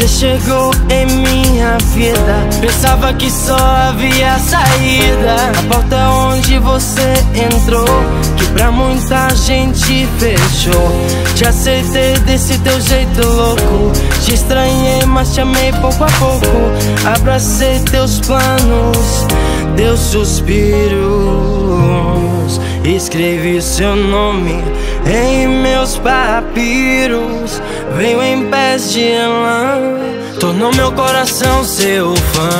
Você chegou em minha vida. Pensava que só havia saída. A porta onde você entrou, que pra muita gente fechou. Te aceitei desse teu jeito louco. Te estranhei, mas te amei pouco a pouco. Abracei teus planos, teus suspiros. Escrevi seu nome em meus papiros. Veio em pés de lã, tornou meu coração seu fã.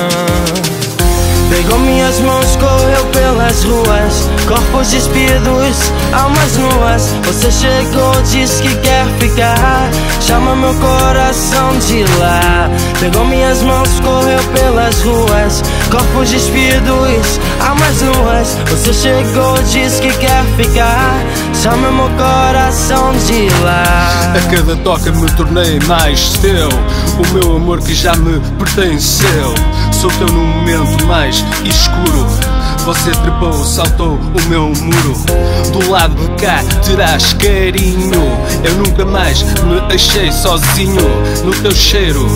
Pegou minhas mãos, correu pelas ruas Corpos despidos, almas nuas. Você chegou, disse que quer ficar. Chama meu coração de lá. Pegou minhas mãos, correu pelas ruas. Corpos despidos, almas nuas. Você chegou, disse que quer ficar. Chama meu coração de lá. A cada toca me tornei mais teu O meu amor que já me pertenceu. Sou teu no momento mais escuro você trepou, saltou o meu muro. Do lado de cá terás carinho. Eu nunca mais me achei sozinho. No teu cheiro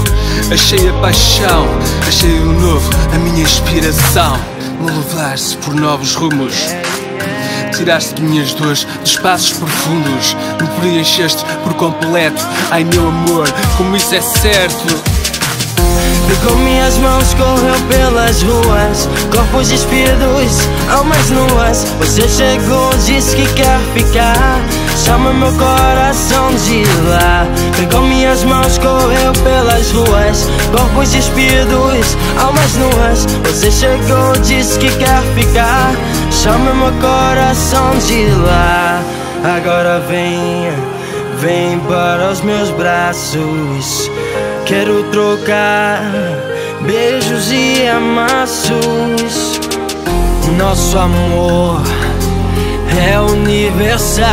achei a paixão. Achei o novo, a minha inspiração. Me levaste por novos rumos. Tiraste minhas dores de espaços profundos. Me preencheste por completo. Ai meu amor, como isso é certo Pegou minhas mãos, correu pelas ruas Corpos despidos, almas nuas. Você chegou, disse que quer ficar. Chama meu coração de lá. Pegou minhas mãos, correu pelas ruas Corpos despidos, almas nuas. Você chegou, disse que quer ficar. Chama meu coração de lá. Agora vem, vem para os meus braços Quero trocar beijos e amassos. Nosso amor é universal.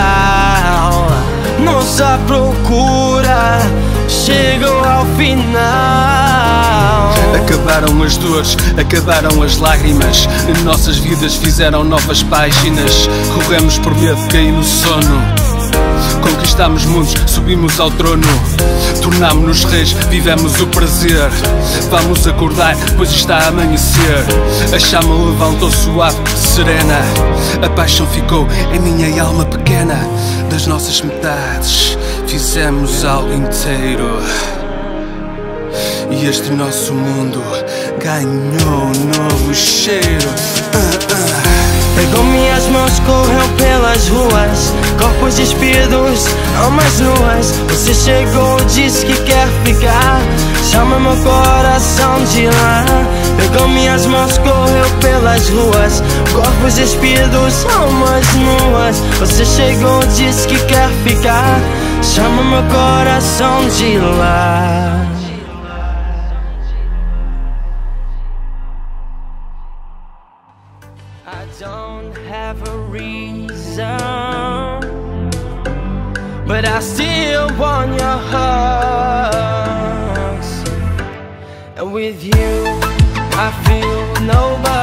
Nossa procura chegou ao final. Acabaram as dores, acabaram as lágrimas. Nossas vidas fizeram novas páginas. Corremos por medo cair no sono. Conquistamos mundos, subimos ao trono. Tornámos-nos reis, vivemos o prazer. Vamos acordar, pois está a amanhecer. A chama levantou suave, serena. A paixão ficou em minha alma pequena. Das nossas metades fizemos algo inteiro. E este nosso mundo ganhou um novo cheiro. Pegou minhas mãos, correu pelas ruas Corpos despidos, almas nuas. Você chegou, disse que quer ficar. Chama meu coração de lá Pegou minhas mãos, correu pelas ruas Corpos despidos, almas nuas. Você chegou, disse que quer ficar. Chama meu coração de lá I don't have a reason, but I still want your hugs. And with you, I feel no buzz, not